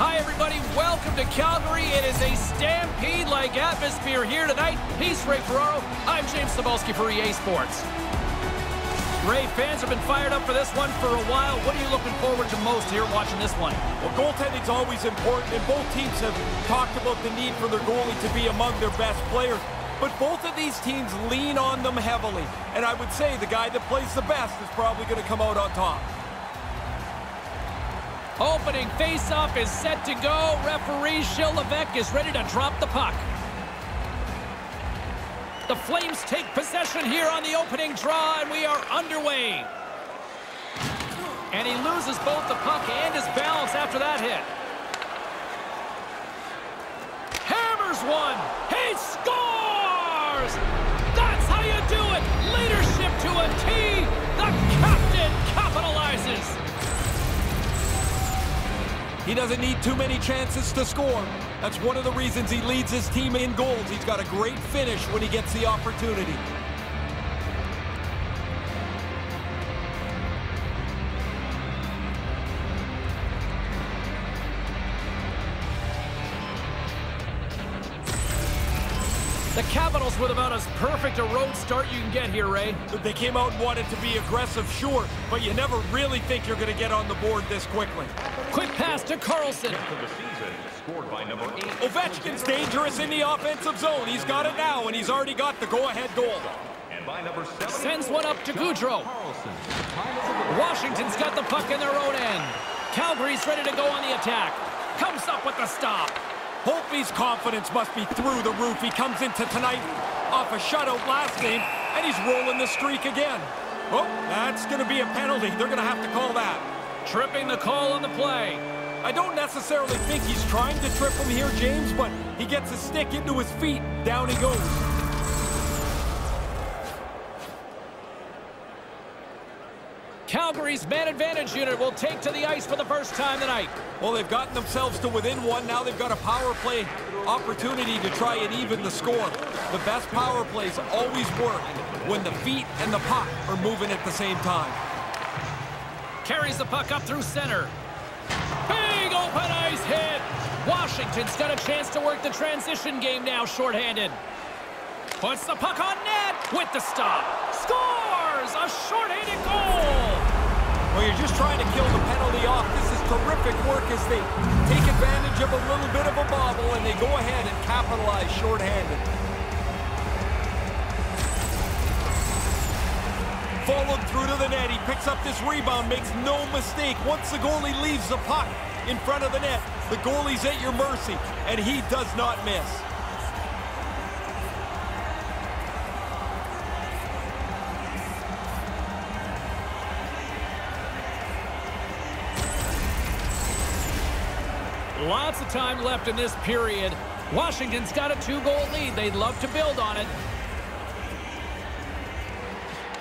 Hi, everybody. Welcome to Calgary. It is a stampede-like atmosphere here tonight. He's Ray Ferraro. I'm James Cybulski for EA Sports. Ray, fans have been fired up for this one for a while. What are you looking forward to most here watching this one? Well, goaltending's always important, and both teams have talked about the need for their goalie to be among their best players. But both of these teams lean on them heavily. And I would say the guy that plays the best is probably going to come out on top. Opening face-off is set to go. Referee Gilles is ready to drop the puck. The Flames take possession here on the opening draw, and we are underway. And he loses both the puck and his balance after that hit. Hammers one. He scores! He doesn't need too many chances to score. That's one of the reasons he leads his team in goals. He's got a great finish when he gets the opportunity. The Capitals with about as perfect a road start you can get here, Ray. They came out and wanted to be aggressive, sure, but you never really think you're going to get on the board this quickly. Quick pass to Carlson. Ovechkin's dangerous in the offensive zone. He's got it now, and he's already got the go-ahead goal. Sends one up to Gaudreau. Washington's got the puck in their own end. Calgary's ready to go on the attack. Comes up with the stop. Holtby's confidence must be through the roof. He comes into tonight off a shutout last game, and he's rolling the streak again. Oh, that's going to be a penalty. They're going to have to call that. Tripping the call on the play. I don't necessarily think he's trying to trip him here, James, but he gets a stick into his feet. Down he goes. Calgary's man advantage unit will take to the ice for the first time tonight. Well, they've gotten themselves to within one. Now they've got a power play opportunity to try and even the score. The best power plays always work when the feet and the puck are moving at the same time. Carries the puck up through center. Big open ice hit. Washington's got a chance to work the transition game now shorthanded. Puts the puck on net with the stop. Scores! A shorthanded goal! Well, you're just trying to kill the penalty off. This is terrific work as they take advantage of a little bit of a bobble and they go ahead and capitalize shorthanded. Followed through to the net. He picks up this rebound, makes no mistake. Once the goalie leaves the puck in front of the net, the goalie's at your mercy, and he does not miss. Lots of time left in this period. Washington's got a two-goal lead. They'd love to build on it.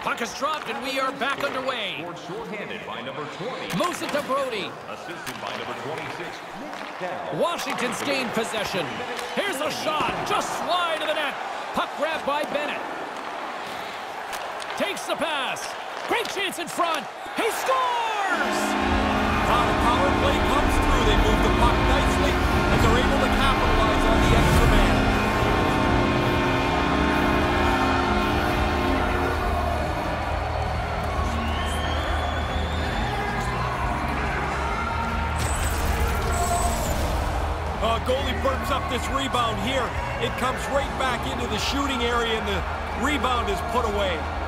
Puck is dropped, and we are back underway. shorthanded by number 20. Moves it to Brodie. Assisted by number 26. Washington's gained possession. Here's a shot. Just slide to the net. Puck grabbed by Bennett. Takes the pass. Great chance in front. He scores! Up this rebound here. It comes right back into the shooting area, and the rebound is put away.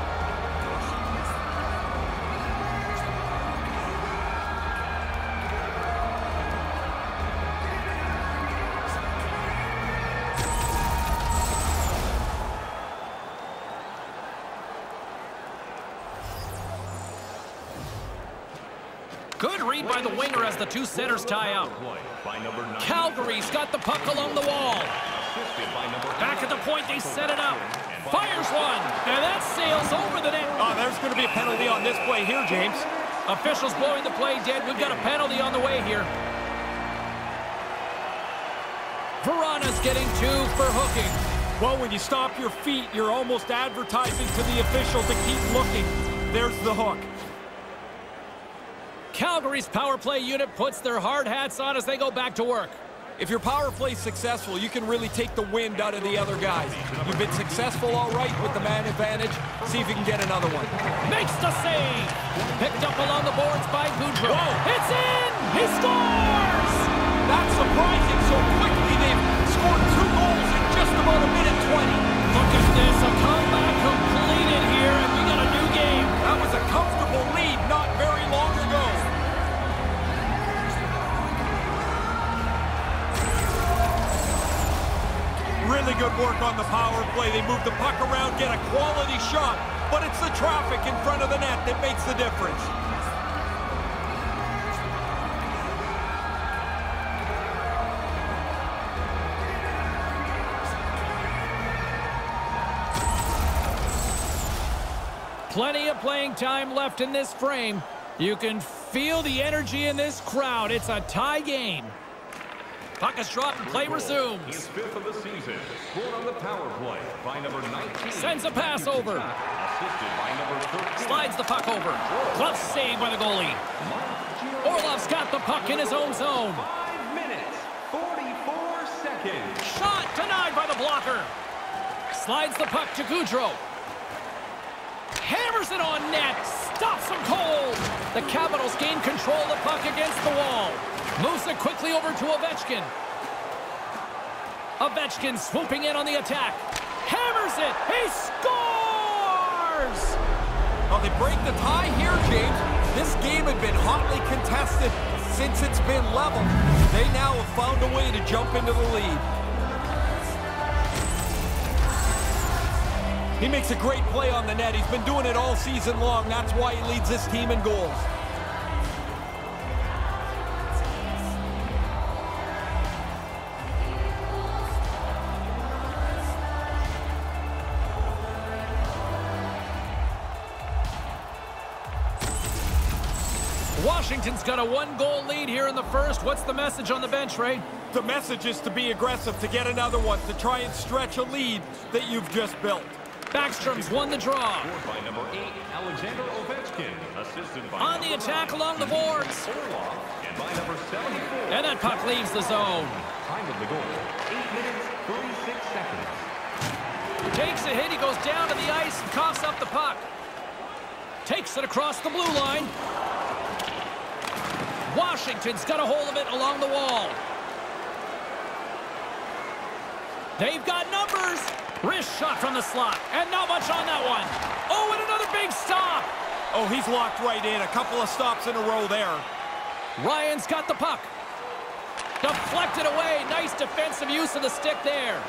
The two centers tie up. By number 9. Calgary's got the puck along the wall. Assisted by number Back at the point, they set it up. Fires one, and that sails over the net. Oh, there's going to be a penalty on this play here, James. Officials blowing the play dead. We've got a penalty on the way here. Vrana's getting two for hooking. Well, when you stop your feet, you're almost advertising to the official to keep looking. There's the hook. Calgary's power play unit puts their hard hats on as they go back to work. If your power play's successful, you can really take the wind out of the other guys. You've been successful all right with the man advantage. See if you can get another one. Makes the save. Picked up along the boards by Gaudreau. It's in! He scores! That's surprising. So quickly they've scored two goals in just about a minute 20. Look at this. Really good work on the power play. They move the puck around, get a quality shot, but it's the traffic in front of the net that makes the difference. Plenty of playing time left in this frame. You can feel the energy in this crowd. It's a tie game. Puck is dropped and play resumes. fifth of the season. Scored on the power play by number 19. Sends a pass over. Assisted by number 13. Slides the puck over. Glove save by the goalie. Orlov's got the puck in his own zone. 5 minutes, 44 seconds. Shot denied by the blocker. Slides the puck to Gaudreau. Hammers it on net. Stops him cold. The Capitals gain control of the puck against the wall. Moves it quickly over to Ovechkin. Ovechkin swooping in on the attack. Hammers it. He scores! Well, they break the tie here, James. This game had been hotly contested since it's been level. They now have found a way to jump into the lead. He makes a great play on the net. He's been doing it all season long. That's why he leads this team in goals. Washington's got a one-goal lead here in the first. What's the message on the bench, Ray? The message is to be aggressive, to get another one, to try and stretch a lead that you've just built. Backstrom's won the draw. By number 8, Alexander Ovechkin. Assisted by On the attack 9, along the boards. And by number 74. And that puck leaves the zone. Time of the goal, 8 minutes, 36 seconds. Takes a hit. He goes down to the ice and coughs up the puck. Takes it across the blue line. Washington's got a hold of it along the wall. They've got numbers. Wrist shot from the slot. And not much on that one. Oh, and another big stop. Oh, he's locked right in. A couple of stops in a row there. Ryan's got the puck. Deflected away. Nice defensive use of the stick there.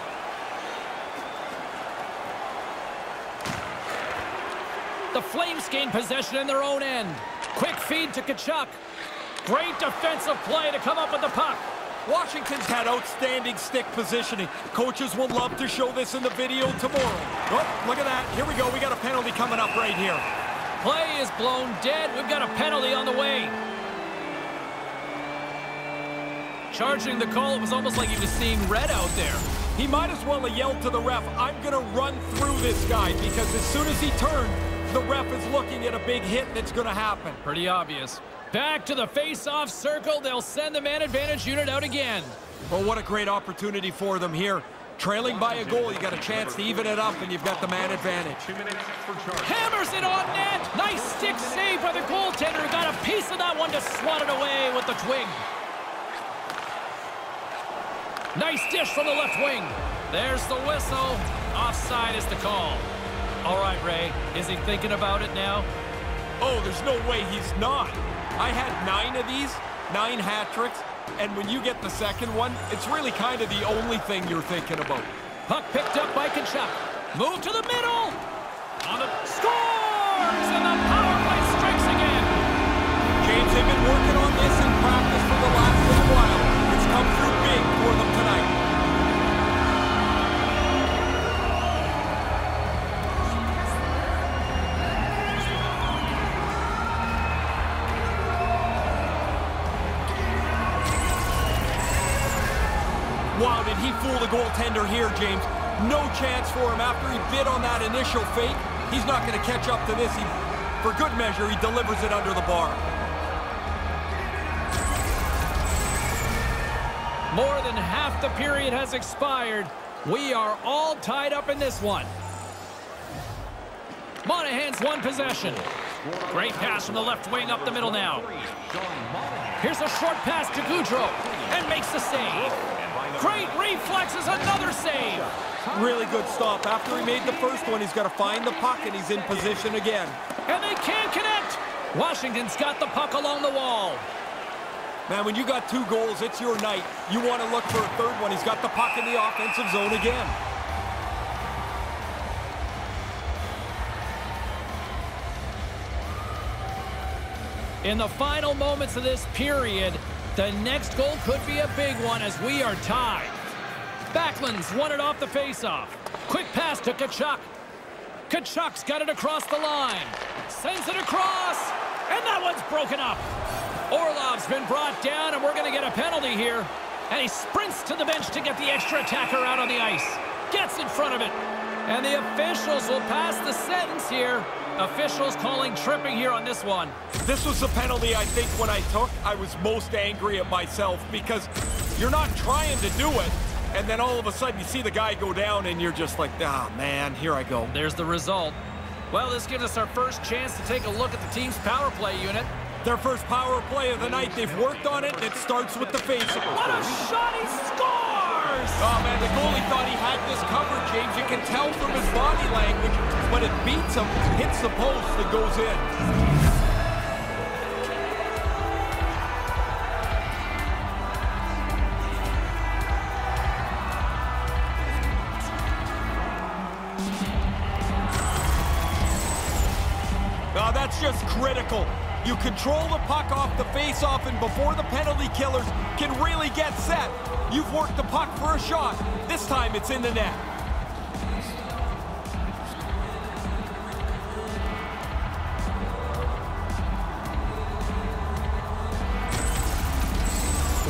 The Flames gain possession in their own end. Quick feed to Tkachuk. Great defensive play to come up with the puck. Washington's had outstanding stick positioning. Coaches will love to show this in the video tomorrow. Oh, look at that. Here we go. We got a penalty coming up right here. Play is blown dead. We've got a penalty on the way. Charging the call, it was almost like he was seeing red out there. He might as well have yelled to the ref, I'm going to run through this guy because as soon as he turned, the ref is looking at a big hit that's going to happen. Pretty obvious. Back to the face-off circle. They'll send the man advantage unit out again. Well, what a great opportunity for them here. Trailing by a goal, you got a chance to even it up, and you've got the man advantage. 2 minutes for charge. Hammers it on net. Nice stick save by the goaltender. Got a piece of that one to swat it away with the twig. Nice dish from the left wing. There's the whistle. Offside is the call. All right, Ray. Is he thinking about it now? Oh, there's no way he's not. I had nine of these, nine hat tricks, and when you get the second one, it's really kind of the only thing you're thinking about. Puck picked up by Tkachuk. Move to the middle. On the scores and the power play strikes again. James, they've been working the goaltender here, James. No chance for him after he bit on that initial fake. He's not going to catch up to this. He, for good measure, he delivers it under the bar. More than half the period has expired. We are all tied up in this one. Monahan's one possession. Great pass from the left wing up the middle now. Here's a short pass to Gaudreau and makes the save. Great reflexes, another save. Really good stop. After he made the first one, he's got to find the puck, and he's in position again. And they can't connect. Washington's got the puck along the wall. Man, when you got two goals, it's your night. You want to look for a third one. He's got the puck in the offensive zone again. In the final moments of this period, the next goal could be a big one as we are tied. Backlund's won it off the faceoff. Quick pass to Tkachuk. Tkachuk's got it across the line. Sends it across, and that one's broken up. Orlov's been brought down, and we're going to get a penalty here. And he sprints to the bench to get the extra attacker out on the ice. Gets in front of it. And the officials will pass the sentence here. Officials calling tripping here on this one. This was the penalty I think when I took, I was most angry at myself because you're not trying to do it. And then all of a sudden you see the guy go down and you're just like, ah, oh, man, here I go. There's the result. Well, this gives us our first chance to take a look at the team's power play unit. Their first power play of the night. They've worked on it, and it starts with the face. What a shot! He scores! Oh, man, the goalie thought he had this covered, James. You can tell from his body language, When it beats him, hits the post, and goes in. Oh, that's just critical. You control the puck off the face-off, and before the penalty killers can really get set, you've worked the puck for a shot. This time it's in the net.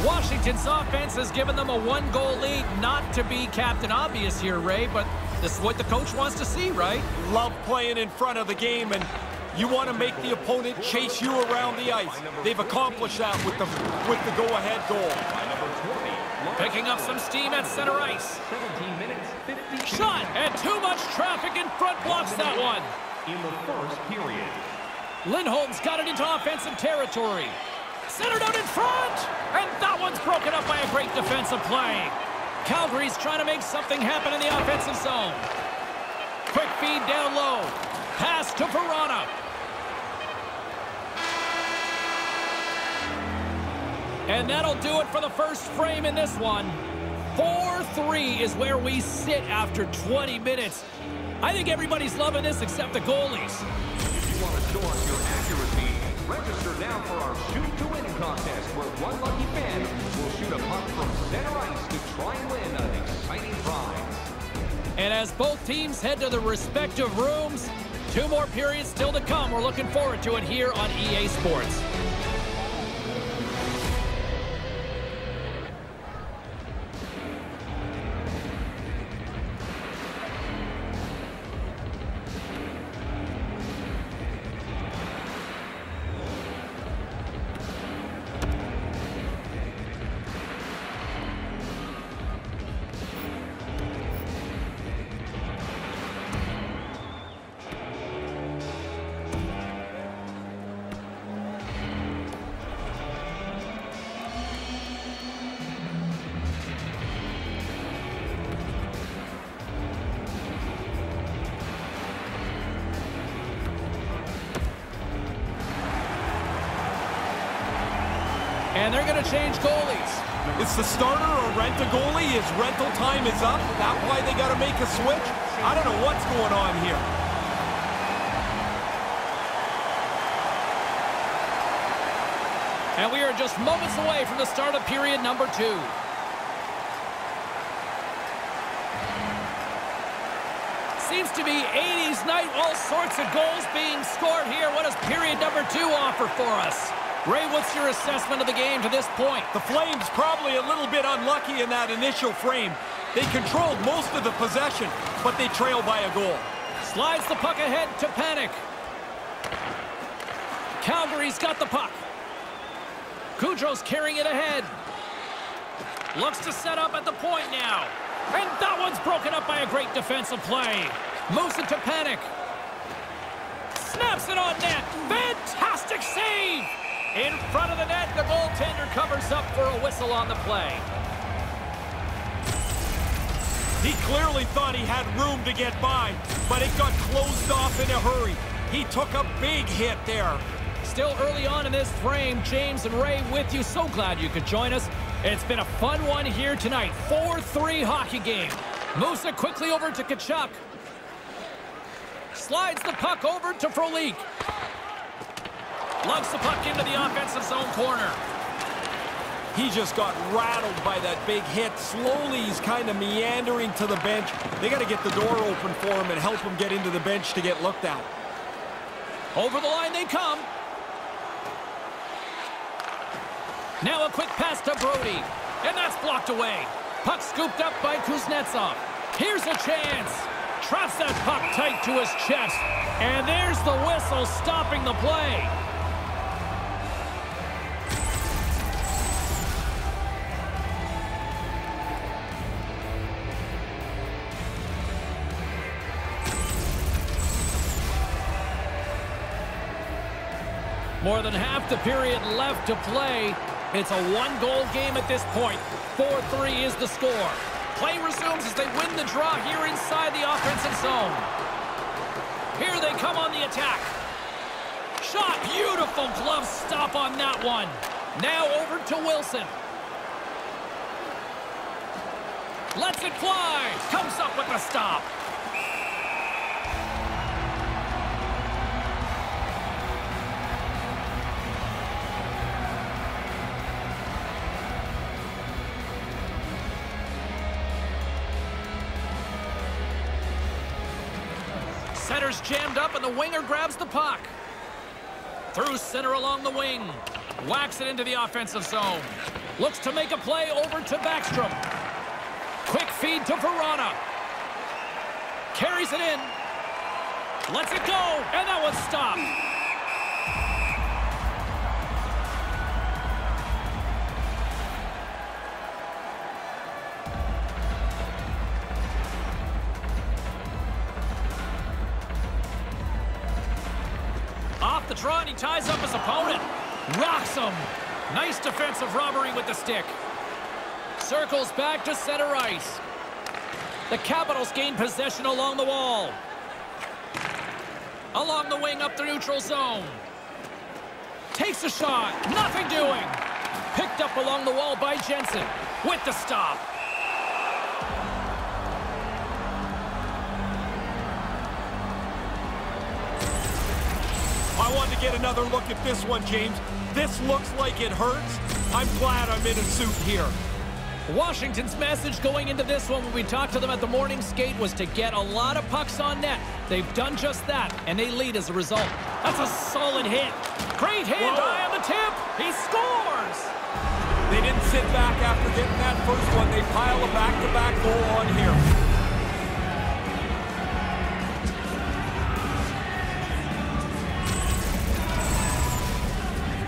Washington's offense has given them a one-goal lead. Not to be Captain Obvious here, Ray, but this is what the coach wants to see, right? Love playing in front of the game, and you want to make the opponent chase you around the ice. They've accomplished that with the with the go-ahead goal. Picking up some steam at center ice. Shot, and too much traffic in front blocks that one. In the first period. Lindholm's got it into offensive territory. Centered out in front, and that one's broken up by a great defensive play. Calgary's trying to make something happen in the offensive zone. Quick feed down low. Pass to Vrana. And that'll do it for the first frame in this one. 4-3 is where we sit after 20 minutes. I think everybody's loving this except the goalies. If you want to show us your accuracy, register now for our Shoot to Win contest where one lucky fan will shoot a puck from center ice to try and win an exciting prize. And as both teams head to their respective rooms, two more periods still to come. We're looking forward to it here on EA Sports. They're going to change goalies. It's the starter or rent a goalie. His rental time is up. That's why they got to make a switch. I don't know what's going on here. And we are just moments away from the start of period number two. Seems to be 80s night, all sorts of goals being scored here. What does period number two offer for us? Ray, what's your assessment of the game to this point? The Flames probably a little bit unlucky in that initial frame. They controlled most of the possession, but they trail by a goal. Slides the puck ahead to Panik. Calgary's got the puck. Gaudreau's carrying it ahead. Looks to set up at the point now. And that one's broken up by a great defensive play. Moves into Panik. Snaps it on net. Fantastic save! In front of the net, the goaltender covers up for a whistle on the play. He clearly thought he had room to get by, but it got closed off in a hurry. He took a big hit there. Still early on in this frame, James and Ray with you. So glad you could join us. It's been a fun one here tonight. 4-3 hockey game. It quickly over to Tkachuk. Slides the puck over to Frolik. Lugs the puck into the offensive zone corner. He just got rattled by that big hit. Slowly, he's kind of meandering to the bench. They got to get the door open for him and help him get into the bench to get looked at. Over the line they come. Now a quick pass to Brodie. And that's blocked away. Puck scooped up by Kuznetsov. Here's a chance. Traps that puck tight to his chest. And there's the whistle stopping the play. More than half the period left to play. It's a one-goal game at this point. 4-3 is the score. Play resumes as they win the draw here inside the offensive zone. Here they come on the attack. Shot, beautiful glove stop on that one. Now over to Wilson. Lets it fly. Comes up with the stop. Center's jammed up and the winger grabs the puck. Through center along the wing. Whacks it into the offensive zone. Looks to make a play over to Backstrom. Quick feed to Vrana. Carries it in. Lets it go. And that one's stopped. Defensive robbery with the stick. Circles back to center ice. The Capitals gain possession along the wall. Along the wing up the neutral zone. Takes a shot. Nothing doing. Picked up along the wall by Jensen. With the stop. I wanted to get another look at this one, James. This looks like it hurts. I'm glad I'm in a suit here. Washington's message going into this one when we talked to them at the morning skate was to get a lot of pucks on net. They've done just that, and they lead as a result. That's a solid hit. Great hand eye on the tip. He scores! They didn't sit back after getting that first one. They pile a back-to-back goal on here.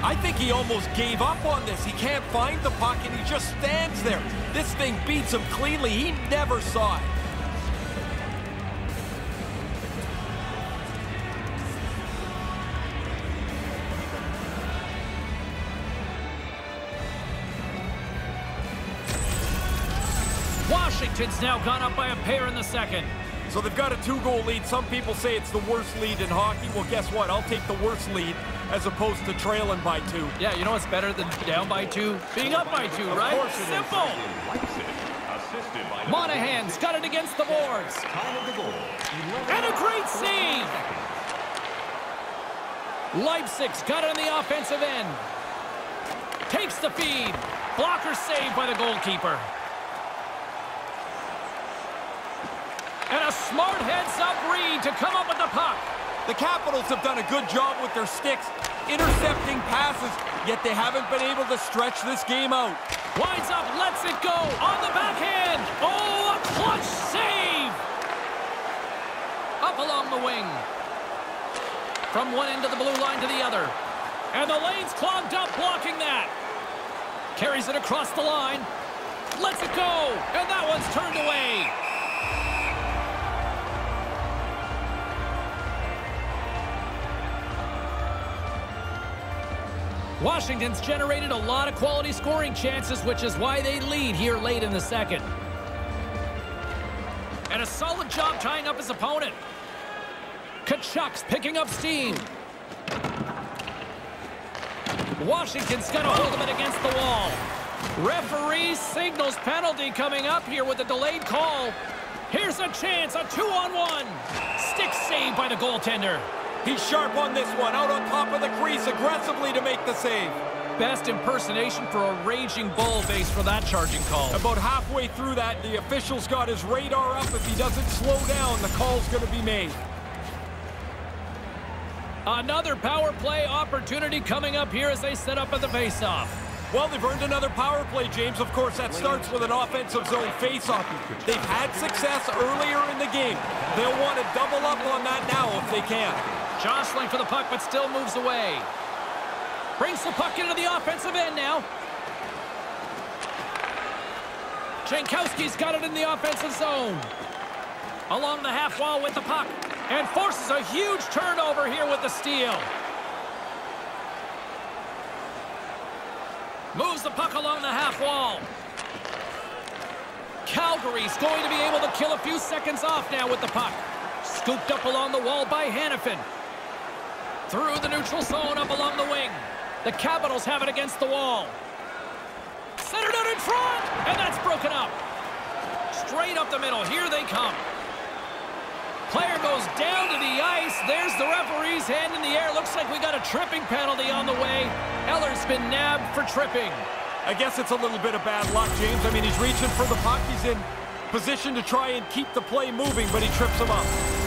I think he almost gave up on this. He can't find the puck, and he just stands there. This thing beats him cleanly. He never saw it. Washington's now gone up by a pair in the second. So they've got a two-goal lead. Some people say it's the worst lead in hockey. Well, guess what? I'll take the worst lead as opposed to trailing by two. Yeah, you know what's better than down by two? Being up by two, right? course it is. Simple. Leipzig, assisted by Monahan's got it against the boards. time of the goal. 11 And a great save! Leipzig's got it on the offensive end. Takes the feed. Blocker saved by the goalkeeper. And a smart heads-up read to come up with the puck. The Capitals have done a good job with their sticks, intercepting passes, yet they haven't been able to stretch this game out. Winds up, lets it go. On the backhand. Oh, a clutch save. Up along the wing. From one end of the blue line to the other. And the lane's clogged up blocking that. Carries it across the line. Let's it go. And that one's turned away. Washington's generated a lot of quality scoring chances, which is why they lead here late in the second. And a solid job tying up his opponent. Tkachuk's picking up steam. Washington's got a hold of it against the wall. Referee signals penalty coming up here with a delayed call. Here's a chance, a two-on-one. Stick save by the goaltender. He's sharp on this one, out on top of the crease aggressively to make the save. Best impersonation for a raging bull base for that charging call. About halfway through that, the official's got his radar up. If he doesn't slow down, the call's going to be made. Another power play opportunity coming up here as they set up at the faceoff. Well, they've earned another power play, James. Of course, that starts with an offensive zone faceoff. They've had success earlier in the game. They'll want to double up on that now if they can. Jostling for the puck, but still moves away. Brings the puck into the offensive end now. Jankowski's got it in the offensive zone. Along the half wall with the puck. And forces a huge turnover here with the steal. Moves the puck along the half wall. Calgary's going to be able to kill a few seconds off now with the puck. Scooped up along the wall by Hanifin. Through the neutral zone up along the wing. The Capitals have it against the wall. Centered out in front, and that's broken up. Straight up the middle, here they come. Player goes down to the ice. There's the referee's hand in the air. Looks like we got a tripping penalty on the way. Eller's been nabbed for tripping. I guess it's a little bit of bad luck, James. I mean, he's reaching for the puck. He's in position to try and keep the play moving, but he trips him up.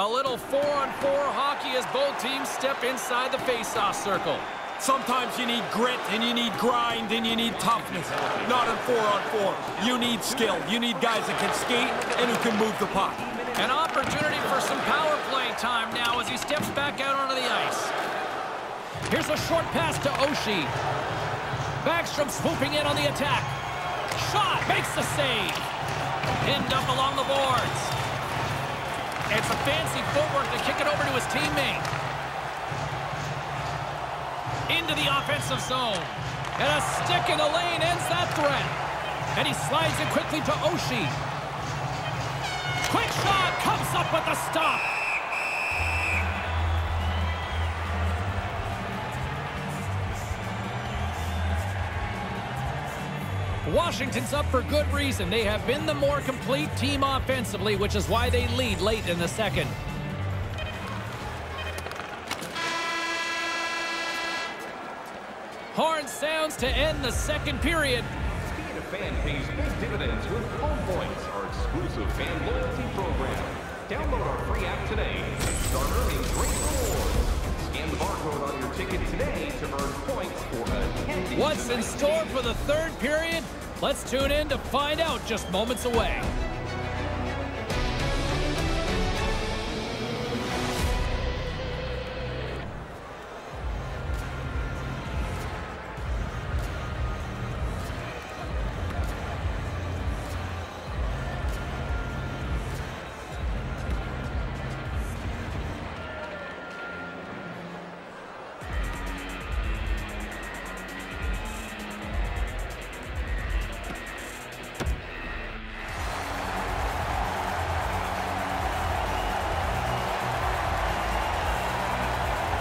A little four-on-four 4 hockey as both teams step inside the face-off circle. Sometimes you need grit and you need grind and you need toughness. Not in four on four. You need skill. You need guys that can skate and who can move the puck. An opportunity for some power play time now as he steps back out onto the ice. Here's a short pass to Oshie. Backstrom swooping in on the attack. Shot makes the save. Pinned up along the boards. It's a fancy footwork to kick it over to his teammate into the offensive zone. And a stick in the lane ends that threat. And he slides it quickly to Oshie. Quick shot comes up with the stop. Washington's up for good reason. They have been the more complete team offensively, which is why they lead late in the second. Horn sounds to end the second period. Being a fan pays big dividends with Home Points, our exclusive fan loyalty program. Download our free app today and start earning great rewards. Scan the barcode on your ticket today to earn points for attending. What's in store for the third period? Let's tune in to find out just moments away.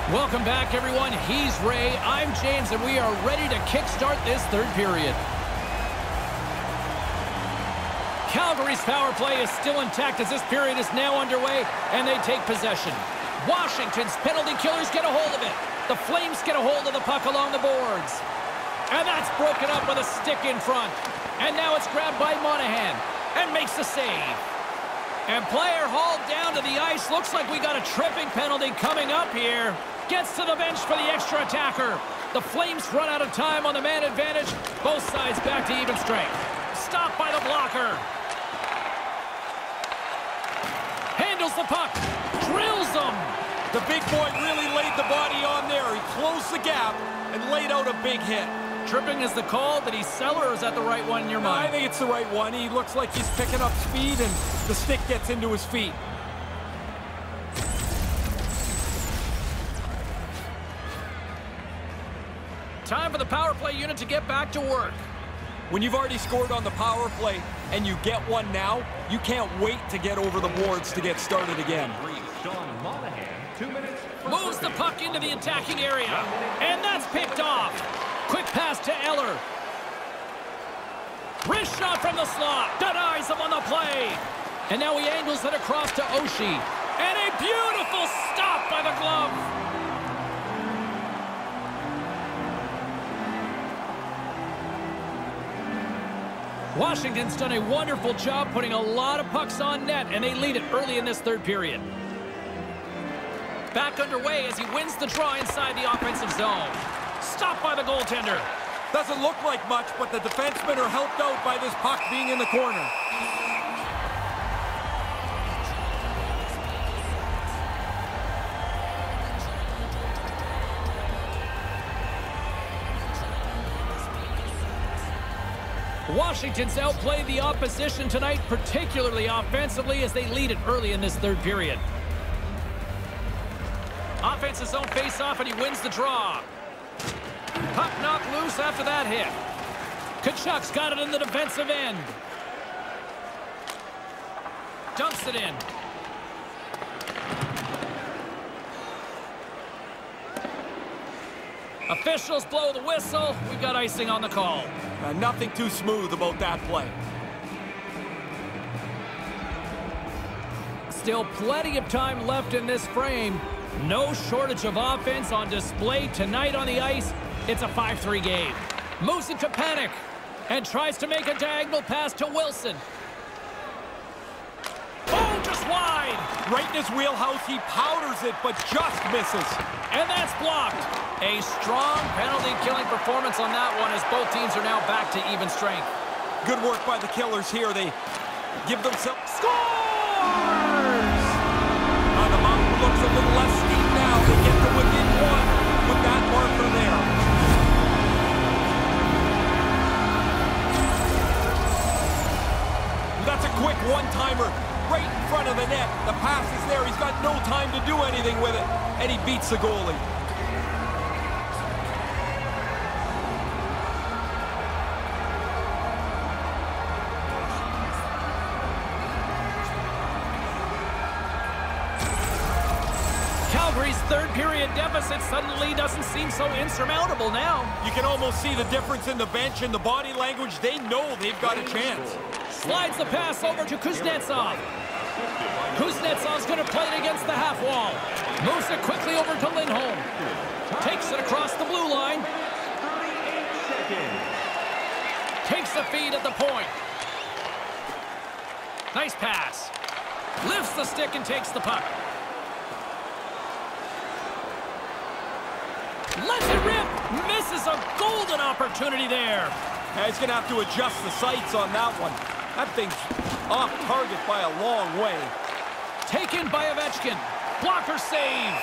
Welcome back, everyone. He's Ray. I'm James, and we are ready to kickstart this third period. Calgary's power play is still intact as this period is now underway, and they take possession. Washington's penalty killers get a hold of it. The Flames get a hold of the puck along the boards. And that's broken up with a stick in front. And now it's grabbed by Monahan and makes the save. And player hauled down to the ice. Looks like we got a tripping penalty coming up here. Gets to the bench for the extra attacker. The Flames run out of time on the man advantage. Both sides back to even strength. Stopped by the blocker. Handles the puck. Drills them. The big boy really laid the body on there. He closed the gap and laid out a big hit. Tripping is the call. Did he sell or is that the right one in your mind? I think it's the right one. He looks like he's picking up speed and the stick gets into his feet. Time for the power play unit to get back to work. When you've already scored on the power play and you get one now, you can't wait to get over the boards to get started again. Moves the puck into the attacking area. And that's picked off. Quick pass to Eller. Wrist shot from the slot. Denies him on the play. And now he angles it across to Oshie. And a beautiful stop by the glove. Washington's done a wonderful job putting a lot of pucks on net, and they lead it early in this third period. Back underway as he wins the draw inside the offensive zone. Stopped by the goaltender. Doesn't look like much, but the defensemen are helped out by this puck being in the corner. Washington's outplayed the opposition tonight, particularly offensively, as they lead it early in this third period. Offense his own face-off, and he wins the draw. Puck knocked loose after that hit. Tkachuk's got it in the defensive end. Dumps it in. Officials blow the whistle. We've got icing on the call. Uh, nothing too smooth about that play. Still plenty of time left in this frame. No shortage of offense on display tonight on the ice. It's a 5-3 game. Moves into Panik and tries to make a diagonal pass to Wilson. Oh, just wide. Right in his wheelhouse, he powders it, but just misses. And that's blocked. A strong penalty-killing performance on that one as both teams are now back to even strength. Good work by the Killers here. They give themselves... Scores! Uh, the mountain looks a little less steep now. They get to within one with that marker there. That's a quick one-timer right in front of the net. The pass is there. He's got no time to do anything with it, and he beats the goalie. Third period deficit suddenly doesn't seem so insurmountable now. You can almost see the difference in the bench and the body language. They know they've got a chance. Slides the pass over to Kuznetsov. Kuznetsov's going to play it against the half wall. Moves it quickly over to Lindholm. Takes it across the blue line. Takes the feed at the point. Nice pass. Lifts the stick and takes the puck. Lets it rip. Misses a golden opportunity there. Yeah, he's going to have to adjust the sights on that one. That thing's off target by a long way. Taken by Ovechkin. Blocker save.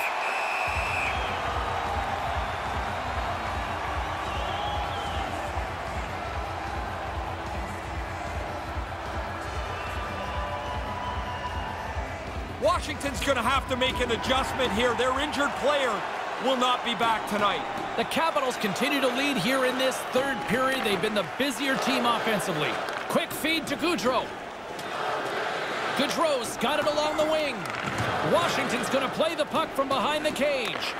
Washington's going to have to make an adjustment here. Their injured player will not be back tonight. The Capitals continue to lead here in this third period. They've been the busier team offensively. Quick feed to Gaudreau. Gaudreau's got it along the wing. Washington's going to play the puck from behind the cage.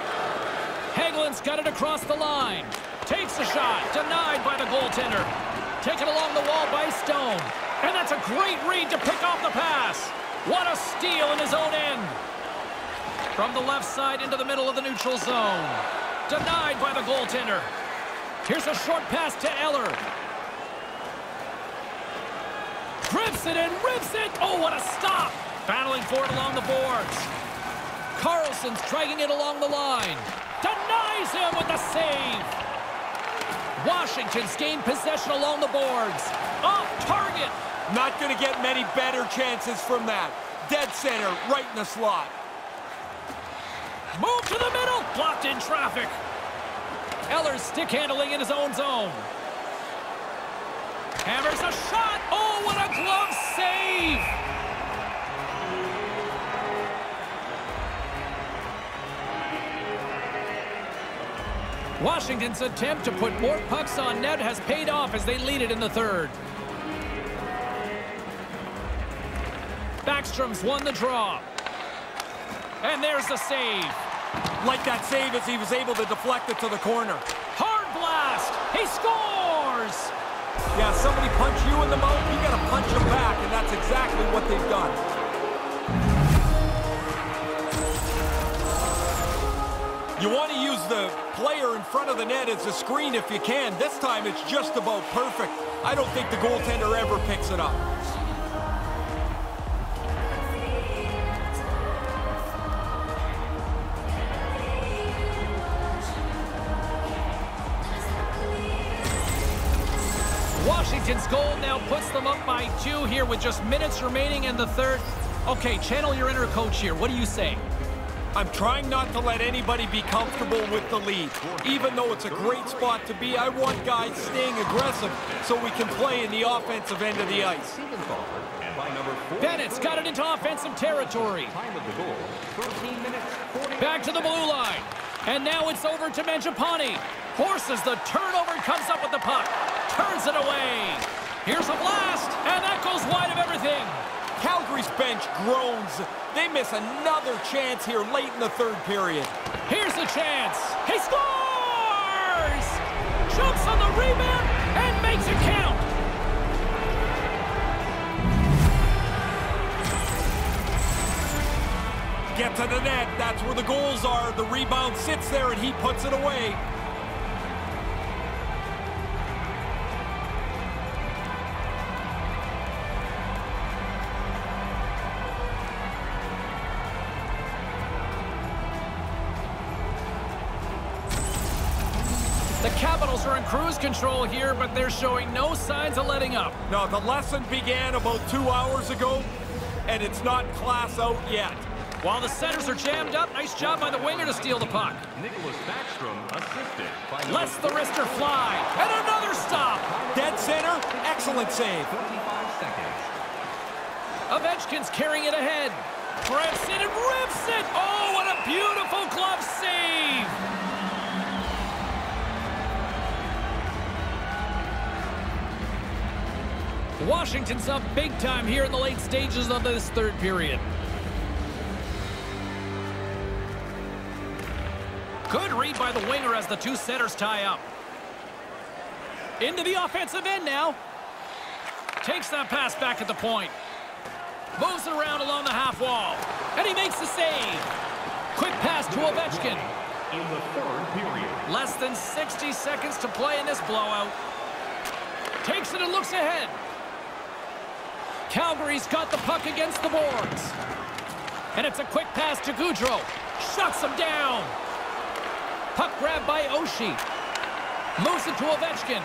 Hagelin's got it across the line. Takes a shot. Denied by the goaltender. Taken along the wall by Stone. And that's a great read to pick off the pass. What a steal in his own end. From the left side into the middle of the neutral zone. Denied by the goaltender. Here's a short pass to Eller. Grips it and rips it. Oh, what a stop. Battling for it along the boards. Carlson's dragging it along the line. Denies him with the save. Washington's gained possession along the boards. Off target. Not going to get many better chances from that. Dead center, right in the slot. Move to the middle. Blocked in traffic. Eller's stick handling in his own zone. Hammers a shot. Oh, what a glove save. Washington's attempt to put more pucks on net has paid off as they lead it in the third. Backstrom's won the draw. And there's the save. Like that save as he was able to deflect it to the corner. Hard blast. He scores. Yeah, somebody punch you in the mouth, you got to punch them back, and that's exactly what they've done. You want to use the player in front of the net as a screen if you can. This time it's just about perfect. I don't think the goaltender ever picks it up. Washington's goal now puts them up by two here with just minutes remaining in the third. Okay, channel your inner coach here. What do you say? I'm trying not to let anybody be comfortable with the lead. Even though it's a great spot to be, I want guys staying aggressive so we can play in the offensive end of the ice. Bennett's got it into offensive territory. Back to the blue line. And now it's over to Mangiapane. Forces the turnover comes up with the puck. Turns it away. Here's a blast, and that goes wide of everything. Calgary's bench groans. They miss another chance here late in the third period. Here's a chance. He scores! Jumps on the rebound and makes it count. Get to the net. That's where the goals are. The rebound sits there and he puts it away. Are in cruise control here, but they're showing no signs of letting up. Now, the lesson began about two hours ago, and it's not class out yet. While the centers are jammed up, nice job by the winger to steal the puck. Nicklas Backstrom assisted by Lets the wrister fly. And another stop. Dead center, excellent save. 35 seconds. Ovechkin's carrying it ahead. Grips it and rips it. Oh, what a beautiful glove save. Washington's up big time here in the late stages of this third period. Good read by the winger as the two centers tie up. Into the offensive end now. Takes that pass back at the point. Moves it around along the half wall. And he makes the save. Quick pass to Ovechkin. In the third period. Less than 60 seconds to play in this blowout. Takes it and looks ahead. Calgary's got the puck against the boards. And it's a quick pass to Gaudreau. Shuts him down. Puck grab by Oshie. Moves it to Ovechkin.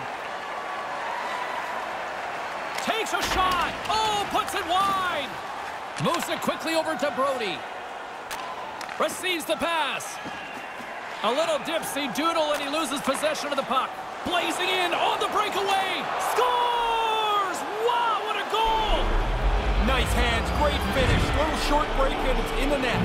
Takes a shot. Oh, puts it wide. Moves it quickly over to Brodie. Receives the pass. A little dipsy doodle and he loses possession of the puck. Blazing in on the breakaway. Scores! Wow, what a goal! Nice hands, great finish. Little short break and it's in the net.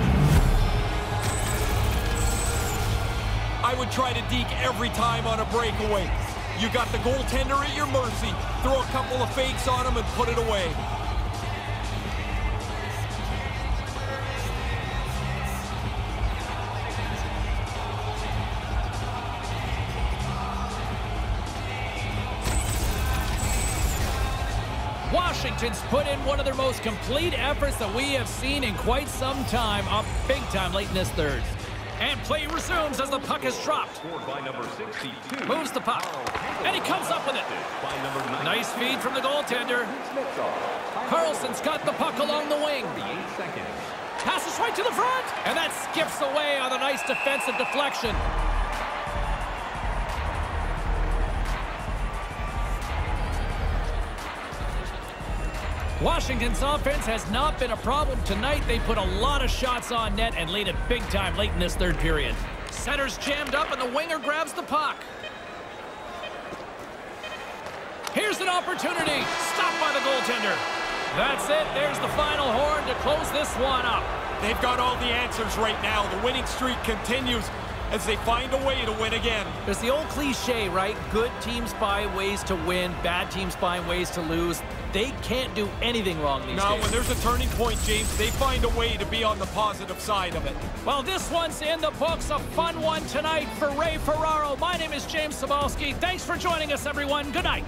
I would try to deke every time on a breakaway. You got the goaltender at your mercy. Throw a couple of fakes on him and put it away. Washington's put in one of their most complete efforts that we have seen in quite some time, up big time late in this third. And play resumes as the puck is dropped. By number 62. Moves the puck. And he comes up with it. By number 9. Nice feed from the goaltender. Carlson's got the puck along the wing. Passes right to the front. And that skips away on a nice defensive deflection. Washington's offense has not been a problem tonight. They put a lot of shots on net and laid it big time late in this third period. Center's jammed up and the winger grabs the puck. Here's an opportunity. Stopped by the goaltender. That's it. There's the final horn to close this one up. They've got all the answers right now. The winning streak continues as they find a way to win again. There's the old cliche, right? Good teams find ways to win, bad teams find ways to lose. They can't do anything wrong these now, days. when there's a turning point, James, they find a way to be on the positive side of it. Well, this one's in the books. A fun one tonight for Ray Ferraro. My name is James Cybulski. Thanks for joining us, everyone. Good night.